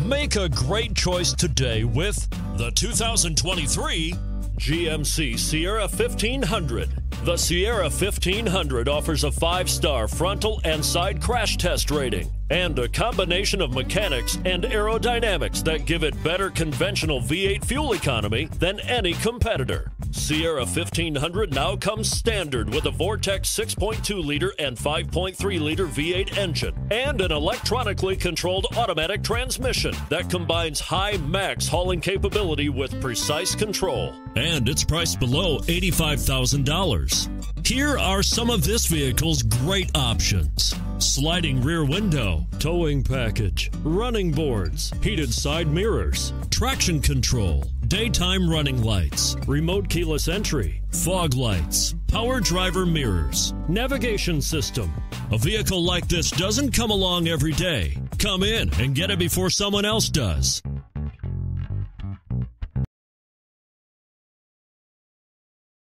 Make a great choice today with the 2023 GMC Sierra 1500. The Sierra 1500 offers a five star frontal and side crash test rating and a combination of mechanics and aerodynamics that give it better conventional V8 fuel economy than any competitor. Sierra 1500 now comes standard with a Vortec 6.2 liter and 5.3 liter V8 engine and an electronically controlled automatic transmission that combines high max hauling capability with precise control. And it's priced below $85,000. Here are some of this vehicle's great options sliding rear window, towing package, running boards, heated side mirrors, traction control, daytime running lights, remote keyless entry, fog lights, power driver mirrors, navigation system. A vehicle like this doesn't come along every day. Come in and get it before someone else does.